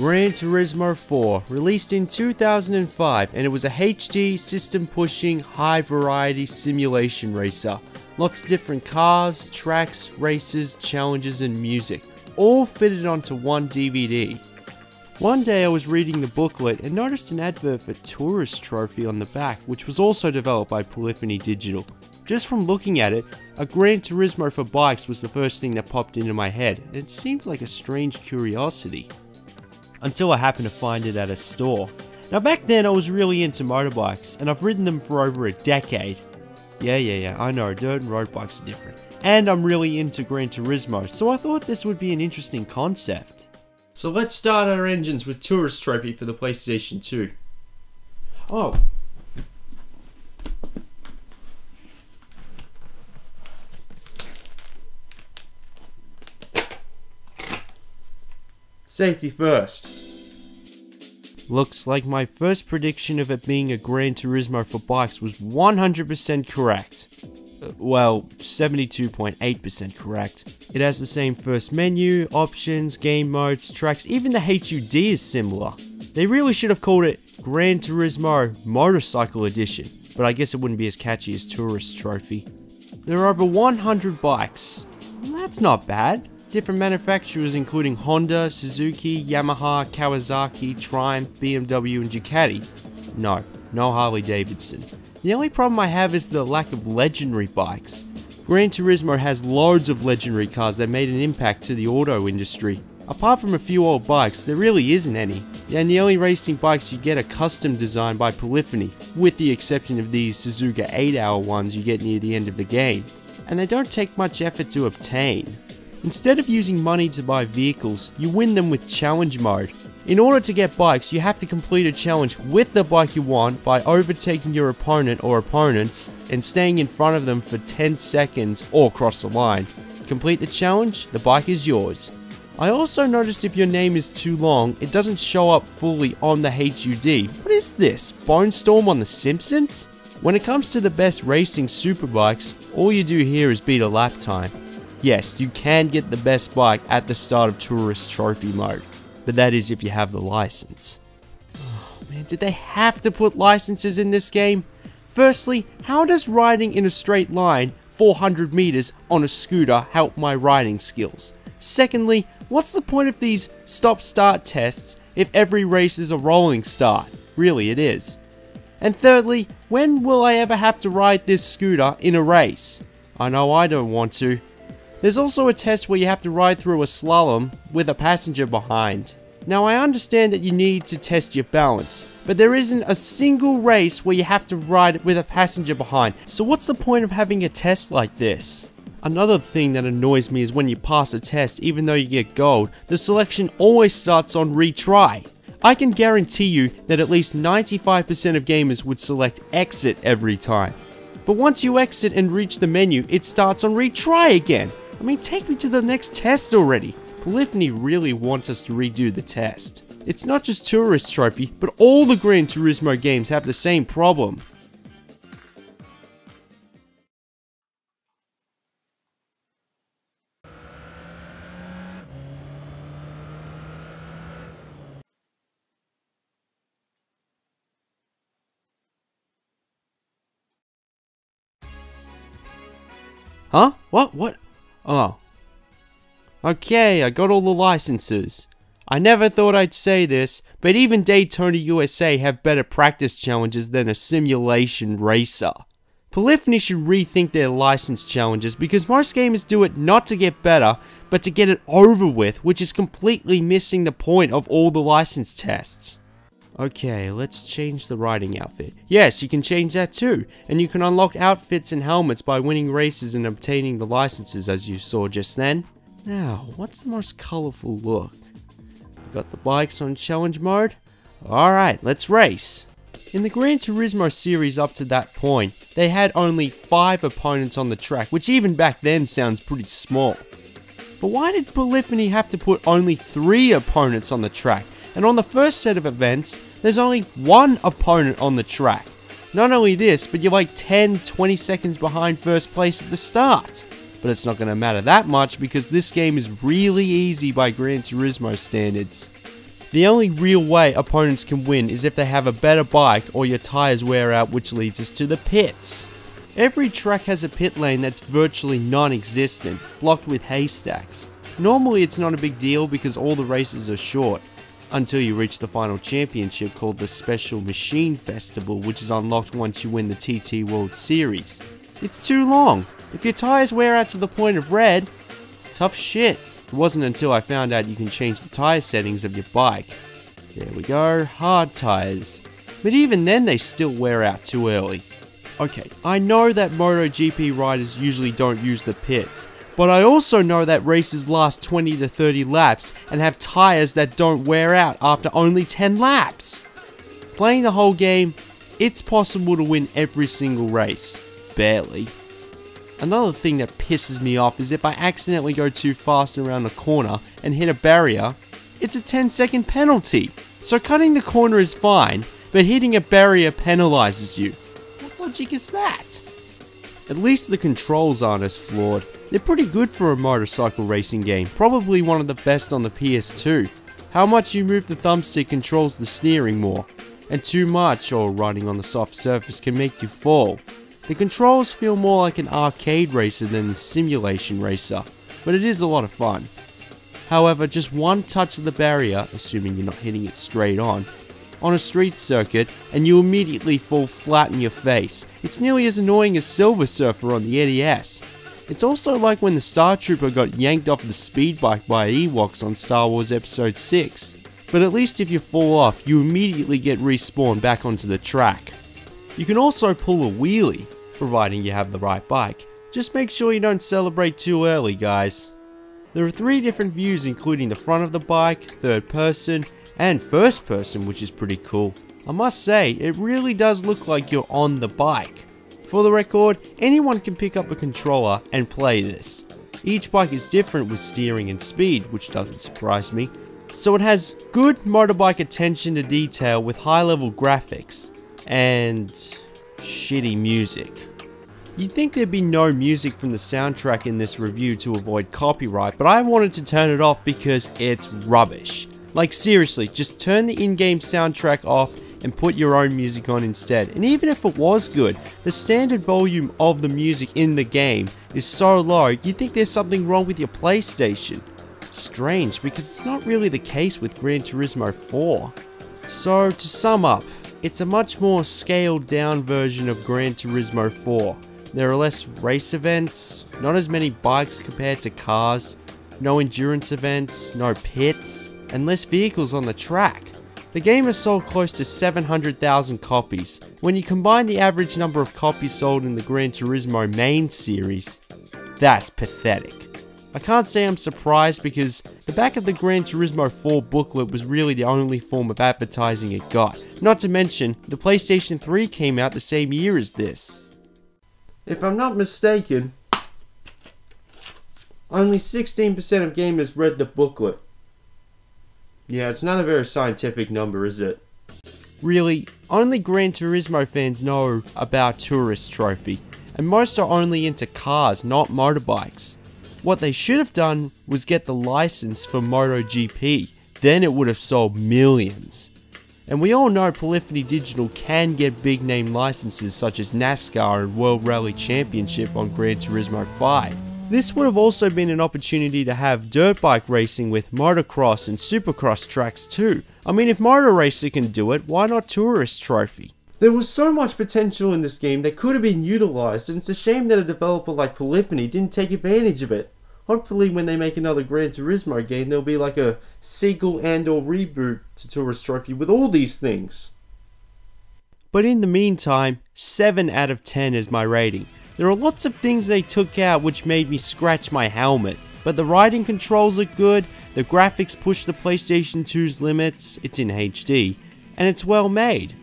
Gran Turismo 4, released in 2005, and it was a HD system pushing high variety simulation racer. Lots of different cars, tracks, races, challenges, and music, all fitted onto one DVD. One day I was reading the booklet and noticed an advert for Tourist Trophy on the back, which was also developed by Polyphony Digital. Just from looking at it, a Gran Turismo for bikes was the first thing that popped into my head, and it seemed like a strange curiosity until I happened to find it at a store. Now back then I was really into motorbikes, and I've ridden them for over a decade. Yeah, yeah, yeah, I know, dirt and road bikes are different. And I'm really into Gran Turismo, so I thought this would be an interesting concept. So let's start our engines with Tourist Trophy for the PlayStation 2. Oh. Safety first. Looks like my first prediction of it being a Gran Turismo for bikes was 100% correct. Uh, well, 72.8% correct. It has the same first menu, options, game modes, tracks, even the HUD is similar. They really should have called it Gran Turismo Motorcycle Edition, but I guess it wouldn't be as catchy as Tourist Trophy. There are over 100 bikes. That's not bad. Different manufacturers including Honda, Suzuki, Yamaha, Kawasaki, Triumph, BMW and Ducati. No, no Harley Davidson. The only problem I have is the lack of legendary bikes. Gran Turismo has loads of legendary cars that made an impact to the auto industry. Apart from a few old bikes, there really isn't any. And the only racing bikes you get are custom designed by Polyphony, with the exception of these Suzuka 8 hour ones you get near the end of the game. And they don't take much effort to obtain. Instead of using money to buy vehicles, you win them with challenge mode. In order to get bikes, you have to complete a challenge with the bike you want by overtaking your opponent or opponents and staying in front of them for 10 seconds or cross the line. Complete the challenge, the bike is yours. I also noticed if your name is too long, it doesn't show up fully on the HUD. What is this? Bone Storm on The Simpsons? When it comes to the best racing superbikes, all you do here is beat a lap time. Yes, you can get the best bike at the start of Tourist Trophy mode, but that is if you have the license. Oh man, did they have to put licenses in this game? Firstly, how does riding in a straight line 400 meters on a scooter help my riding skills? Secondly, what's the point of these stop-start tests if every race is a rolling start? Really, it is. And thirdly, when will I ever have to ride this scooter in a race? I know I don't want to, there's also a test where you have to ride through a slalom with a passenger behind. Now I understand that you need to test your balance, but there isn't a single race where you have to ride with a passenger behind, so what's the point of having a test like this? Another thing that annoys me is when you pass a test, even though you get gold, the selection always starts on retry. I can guarantee you that at least 95% of gamers would select exit every time. But once you exit and reach the menu, it starts on retry again. I mean, take me to the next test already. Polyphony really wants us to redo the test. It's not just Tourist Trophy, but all the Gran Turismo games have the same problem. Huh? What? What? Oh. Okay, I got all the licenses. I never thought I'd say this, but even Daytona USA have better practice challenges than a simulation racer. Polyphony should rethink their license challenges because most gamers do it not to get better, but to get it over with, which is completely missing the point of all the license tests. Okay, let's change the riding outfit. Yes, you can change that too, and you can unlock outfits and helmets by winning races and obtaining the licenses as you saw just then. Now, what's the most colorful look? Got the bikes on challenge mode? Alright, let's race. In the Gran Turismo series up to that point, they had only 5 opponents on the track, which even back then sounds pretty small. But why did Polyphony have to put only 3 opponents on the track? And on the first set of events, there's only one opponent on the track. Not only this, but you're like 10, 20 seconds behind first place at the start. But it's not going to matter that much because this game is really easy by Gran Turismo standards. The only real way opponents can win is if they have a better bike or your tyres wear out which leads us to the pits. Every track has a pit lane that's virtually non-existent, blocked with haystacks. Normally it's not a big deal because all the races are short, until you reach the final championship called the Special Machine Festival which is unlocked once you win the TT World Series. It's too long. If your tyres wear out to the point of red, tough shit. It wasn't until I found out you can change the tyre settings of your bike. There we go, hard tyres. But even then they still wear out too early. Okay, I know that MotoGP riders usually don't use the pits, but I also know that races last 20 to 30 laps and have tyres that don't wear out after only 10 laps. Playing the whole game, it's possible to win every single race. Barely. Another thing that pisses me off is if I accidentally go too fast around a corner and hit a barrier, it's a 10 second penalty. So cutting the corner is fine, but hitting a barrier penalizes you. What logic is that? At least the controls aren't as flawed. They're pretty good for a motorcycle racing game, probably one of the best on the PS2. How much you move the thumbstick controls the steering more, and too much or riding on the soft surface can make you fall. The controls feel more like an arcade racer than a simulation racer, but it is a lot of fun. However, just one touch of the barrier, assuming you're not hitting it straight on, on a street circuit, and you immediately fall flat in your face. It's nearly as annoying as Silver Surfer on the NES. It's also like when the Star Trooper got yanked off the speed bike by Ewoks on Star Wars Episode 6. But at least if you fall off, you immediately get respawned back onto the track. You can also pull a wheelie, providing you have the right bike. Just make sure you don't celebrate too early, guys. There are three different views including the front of the bike, third person, and first person which is pretty cool. I must say, it really does look like you're on the bike. For the record, anyone can pick up a controller and play this. Each bike is different with steering and speed, which doesn't surprise me. So it has good motorbike attention to detail with high level graphics and shitty music. You'd think there'd be no music from the soundtrack in this review to avoid copyright, but I wanted to turn it off because it's rubbish. Like seriously, just turn the in-game soundtrack off and put your own music on instead. And even if it was good, the standard volume of the music in the game is so low, you'd think there's something wrong with your PlayStation. Strange, because it's not really the case with Gran Turismo 4. So, to sum up, it's a much more scaled down version of Gran Turismo 4. There are less race events, not as many bikes compared to cars, no endurance events, no pits, and less vehicles on the track. The game has sold close to 700,000 copies. When you combine the average number of copies sold in the Gran Turismo main series, that's pathetic. I can't say I'm surprised because the back of the Gran Turismo 4 booklet was really the only form of advertising it got. Not to mention, the PlayStation 3 came out the same year as this. If I'm not mistaken, only 16% of gamers read the booklet. Yeah, it's not a very scientific number, is it? Really, only Gran Turismo fans know about Tourist Trophy, and most are only into cars, not motorbikes. What they should have done was get the license for MotoGP, then it would have sold millions. And we all know Polyphony Digital can get big name licenses such as NASCAR and World Rally Championship on Gran Turismo 5. This would have also been an opportunity to have dirt bike racing with motocross and supercross tracks too. I mean, if Motor Racer can do it, why not Tourist Trophy? There was so much potential in this game that could have been utilized, and it's a shame that a developer like Polyphony didn't take advantage of it. Hopefully, when they make another Gran Turismo game, there'll be like a sequel and or reboot to Tourist Trophy with all these things. But in the meantime, 7 out of 10 is my rating. There are lots of things they took out which made me scratch my helmet, but the riding controls are good, the graphics push the PlayStation 2's limits, it's in HD, and it's well made.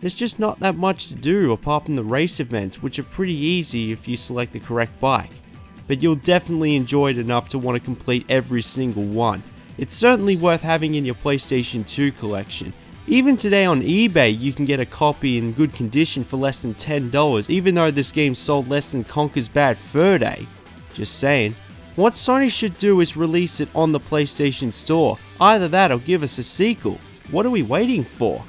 There's just not that much to do apart from the race events, which are pretty easy if you select the correct bike. But you'll definitely enjoy it enough to want to complete every single one. It's certainly worth having in your PlayStation 2 collection, even today on eBay, you can get a copy in good condition for less than $10, even though this game sold less than Conker's Bad Fur Day. Just saying. What Sony should do is release it on the PlayStation Store. Either that or give us a sequel. What are we waiting for?